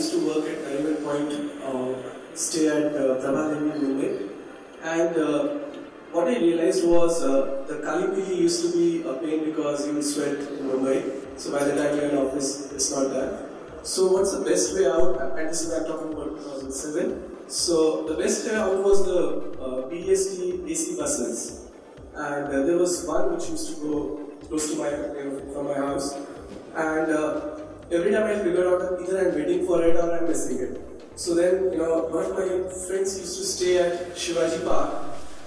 used to work at Nariman Point, uh, stay at uh, Prabhadevi Mumbai. And uh, what I realized was uh, the Kalipili used to be a pain because you would sweat in Mumbai. So by the time you're in office, it's not that. So what's the best way out? And this is I'm talking about 2007. So the best way out was the uh, BEST AC buses. And uh, there was one which used to go close to my, from my house. And uh, every time I figured out that either I'm waiting for it or I'm missing it. So then, you know, one of my friends used to stay at Shivaji Park,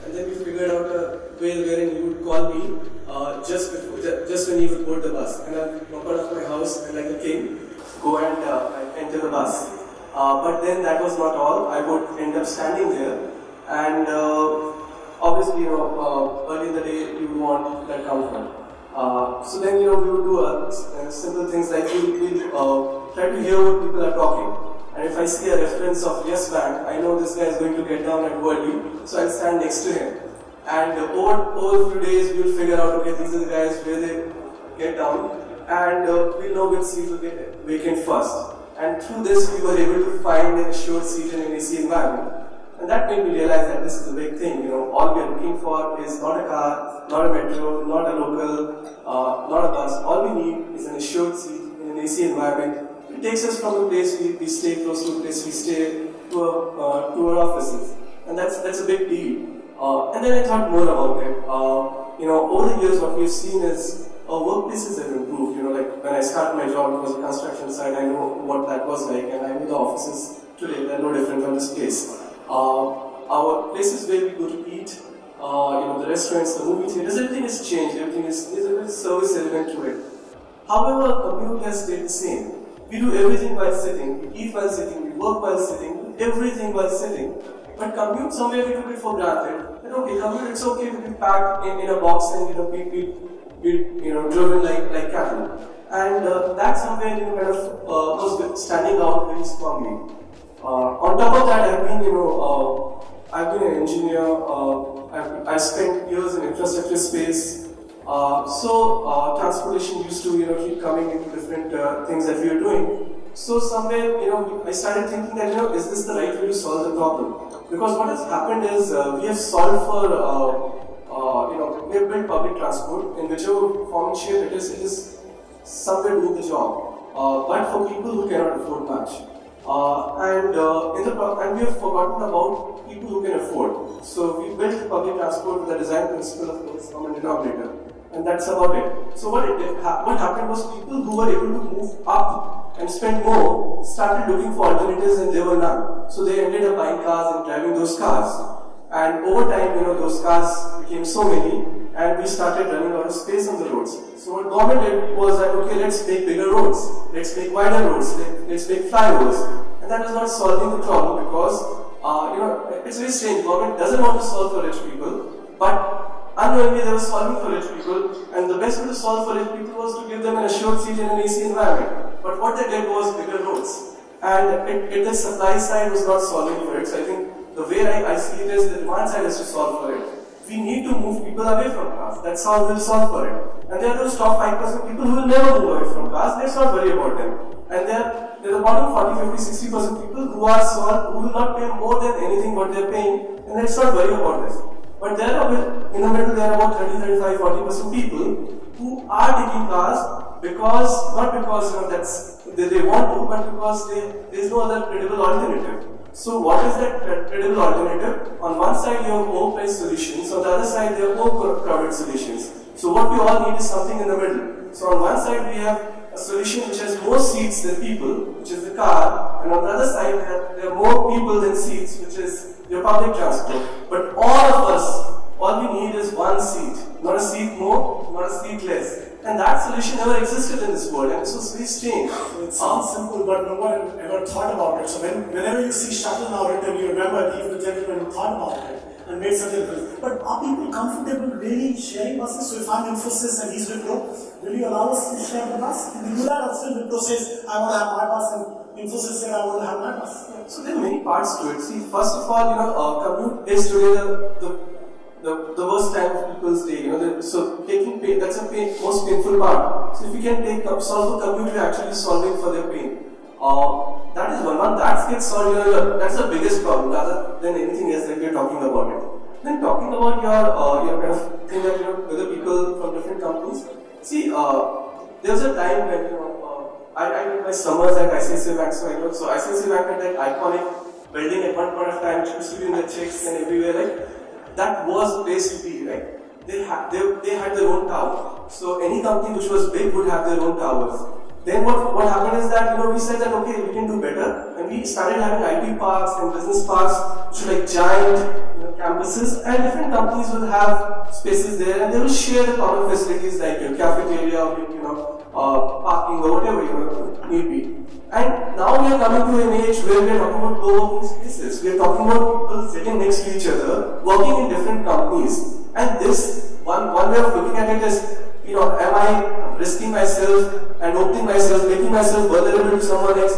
and then we figured out a way wherein he would call me uh, just before, just when he would board the bus. And I'd walk out of my house and like a king, go and uh, enter the bus. Uh, but then that was not all. I would end up standing there, and uh, obviously, you know, uh, early in the day, you want that comfort. Uh, so then, you know, we would do uh, simple things like we we uh, try to hear what people are talking. And if I see a reference of Yes Bank, I know this guy is going to get down at early, so I'll stand next to him. And over, over a few days, we'll figure out, okay, these are the guys where they get down, and uh, we'll know which seat will get vacant first. And through this, we were able to find an assured seat in an AC environment. And that made me realize that this is a big thing. You know, all we are looking for is not a car, not a metro, not a local, uh, not a bus. All we need is an assured seat in an AC environment. It takes us from a place we, we stay close to a place we stay to, a, uh, to our offices. And that's, that's a big deal. Uh, and then I thought more about it. Uh, you know, over the years, what we've seen is our workplaces have improved. You know, like when I started my job, it was a construction site. I know what that was like, and I know the offices today. They're no different from this place. Uh, our places where we go to eat, uh, you know, the restaurants, the movie theaters, everything has changed. Everything is, is a service element to it. However, commute has stayed the same. We do everything while sitting. We eat while sitting. We work while sitting. Everything while sitting. But commute, somewhere we took it for granted. That okay, commute, it's okay to be packed in, in a box and you know be, be, be you know driven like like cattle. And uh, that somewhere you know kind of uh, was standing out very strongly. Uh, on top of that, I've been you know uh, I've been an engineer. Uh, I've, I spent years in infrastructure space. So transportation used to you know keep coming into different things that we are doing. So somewhere you know I started thinking that you know is this the right way to solve the problem? Because what has happened is uh, we have solved for uh, uh, you know we have built public transport in whichever form and shape it is, it is somewhere doing the job. But for people who cannot afford much. Uh, and uh, in the and we have forgotten about people who can afford. So we built public transport with the design principle of lowest common denominator, and that's about it. So what it what happened was people who were able to move up and spend more started looking for alternatives, and there were none. So they ended up buying cars and driving those cars. And over time, you know, those cars became so many, and we started running out of space on the roads. So what government did was that, okay, let's make bigger roads, let's make wider roads, let, let's make flyovers. And that is not solving the problem because, uh, you know, it's very strange. Government doesn't want to solve for rich people, but unknowingly they were solving for rich people, and the best way to solve for rich people was to give them an assured seat in an AC environment. But what they did was bigger roads. And it, it, the supply side was not solving for it. So I think the way I, I see it is the demand side has to solve for it. We need to move people away from cars. That's how we'll solve for it. And there are those top 5% people who will never move away from cars. Let's not worry about them. And there, are the bottom 40, 50, 60% people who are solved, who will not pay more than anything what they're paying. And let's not worry about this. But there are, in the middle, there are about 30, 35, 40% people who are taking cars because, not because you know, that's, they, they want to, but because there is no other credible alternative. So what is that credible alternative? On one side you have price solutions, on the other side you have low crowded solutions. So what we all need is something in the middle. So on one side we have a solution which has more seats than people, which is the car, and on the other side there are more people than seats, which is your public transport. But all of us, all we need is one seat, not a seat more, not a seat less. And that solution never existed in this world, and this was very strange. So it sounds simple, but no one ever thought about it. So when, whenever you see Shuttl now written, you remember even the gentleman who thought about it and made such a difference. But are people comfortable really sharing buses? So if I'm Infosys and he's Wipro, will you allow us to share the bus? Can we do that? Still Wipro says, I want to have my bus, and Infosys says, I want to have my bus. So there are many parts to it. See, first of all, you know, uh, commute is today the, the, the, the worst time of people's day. You know, the, so taking pain, that's the pain, most painful part. So if you can take solve the commute, you're actually solving for their pain. Uh, that is one. One that gets solved. You know, that's the biggest problem rather than anything else that we are talking about it. Then talking about your uh, your kind of thing that you know whether people from different companies. See, uh, there was a time when you know uh, I, I did my summers at ICICI Bank, so I know so ICICI Bank had that iconic building at one point of time, which used to be in the checks and everywhere. Like that was place right? They had they, they had their own tower. So any company which was big would have their own towers. Then what, what happened is that, you know, we said that, okay, we can do better. And we started having IT parks and business parks, which were like giant campuses, and different companies will have spaces there, and they will share the common facilities like your cafeteria, or, you know, uh, parking, or whatever, you know, need be. And now we are coming to an age where we are talking about co-working spaces. We are talking about people sitting next to each other, working in different companies. And this, one, one way of looking at it is, you know, am I risking myself and opening myself, making myself vulnerable to someone else,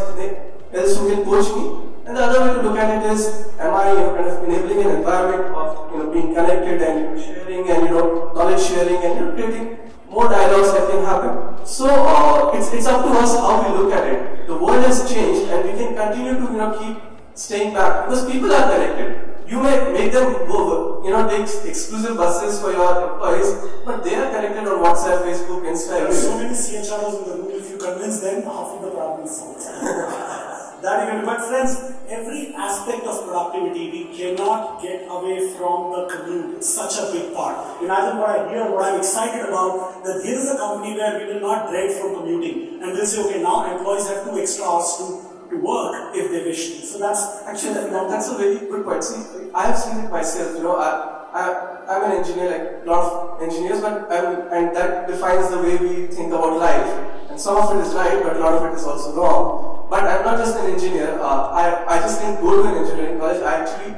else who can coach me? And the other way to look at it is, am I you know, kind of enabling an environment of you know being connected and sharing and you know knowledge sharing and you know, creating more dialogues that can happen. So uh, it's it's up to us how we look at it. The world has changed, and we can continue to you know keep staying back because people are connected. You may make them go, you know, take exclusive buses for your employees, but they are connected on WhatsApp, Facebook, Instagram. So many CHROs in the room, if you convince them, half of the problem is solved. that can, but friends, every aspect of productivity, we cannot get away from the commute. It's such a big part. Imagine what I hear, what I'm excited about, that here is a company where we will not dread from commuting. And we'll say, okay, now employees have two extra hours to, to work if they wish to. So that's Actually, that, that- that's a very good point. See, I have seen it myself. You know, I, I, I'm an engineer, like a lot of engineers, but I'm, and that defines the way we think about life. And some of it is right, but a lot of it is also wrong. But I'm not just an engineer. Uh, I, I just didn't go to an engineering college. I actually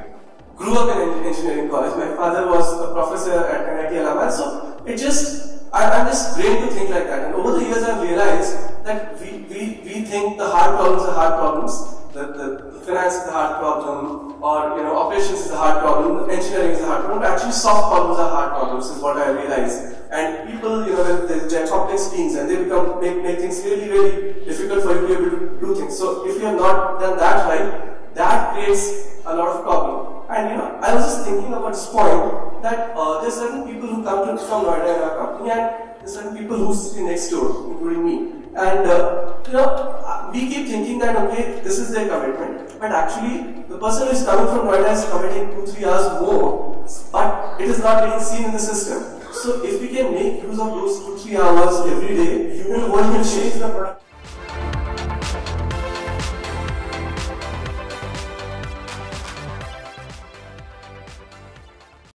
grew up in en- engineering college. My father was a professor at NIT Allahabad, so it just I, I'm just trained to think like that. And over the years, I've realized that we, we, we think the hard problems are hard problems. The, the, finance is the hard problem, or you know, operations is the hard problem, engineering is the hard problem. Actually, soft problems are hard problems, is what I realize. And people, you know, they're, they're complex beings, and they become make, make things really, really difficult for you to be able to do things. So if you have not done that right, that creates a lot of problem. And you know, I was just thinking about this point that uh, there's certain people who come to from Noida in our company, and there's certain people who sit next door, including me. And uh, you know, we keep thinking that okay, this is their commitment, but actually, the person who is coming from Noida is committing two, three hours more, but it is not being seen in the system. So if we can make use of those two, three hours every day, you will change change. the product.